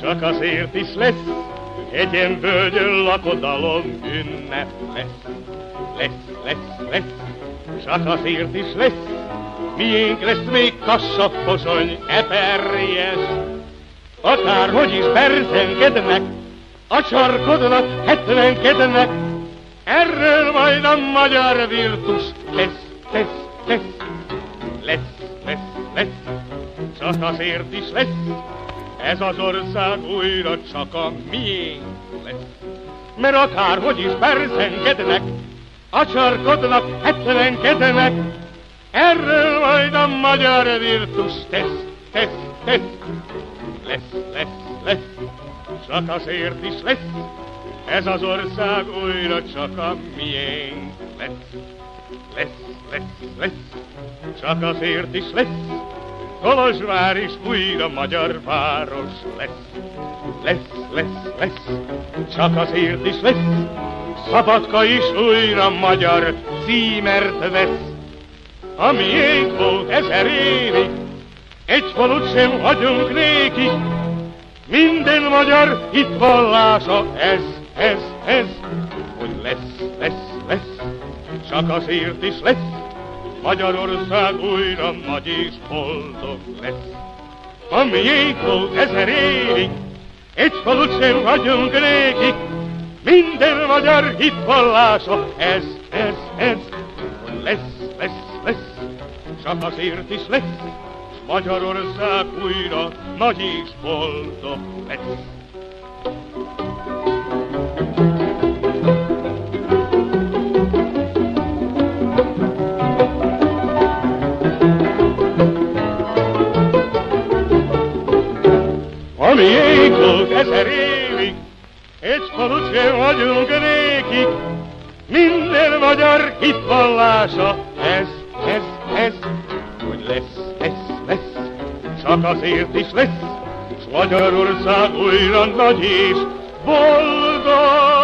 csak azért is lesz, egyen völgyön lakodalom ünnep lesz. Lesz, lesz, lesz, csak azért is lesz, miénk lesz még kassa, pozsony, eperjes. Akárhogy is berzenkednek, a csarkodnak, hetvenkednek, erről majd a magyar virtus lesz, lesz, lesz, lesz, lesz, lesz, csak azért is lesz, ez az ország újra csak a miénk lesz. Mert akárhogy is berzenkednek, acsarkodnak, hetvenkednek, erről majd a magyar virtus tesz, tesz, tesz. Lesz, lesz, lesz, csak azért is lesz, ez az ország újra csak a miénk lesz. Lesz, lesz, lesz, csak azért is lesz, Kolozsvár is újra magyar város lesz. Lesz, lesz, lesz, csak azért is lesz, Szabadka is újra magyar címert vesz. A miénk volt ezer évig, egy falut sem hagyunk néki, minden magyar itt vallása ez, ez, ez, hogy lesz, lesz, lesz, csak azért is lesz, Magyarország újra nagy és boldog lesz. A miénk ezer évig, egy falut sem hagyunk nékik, minden magyar hitvallása ez, ez, ez, lesz, lesz, lesz, csak azért is lesz, Magyarország újra nagy és boldog lesz. Miénk volt ezer évig, egy falut sem vagyunk nékik, minden magyar hitvallása ez, ez, ez, hogy lesz, lesz, lesz, csak azért is lesz, s Magyarország újra nagy és boldog.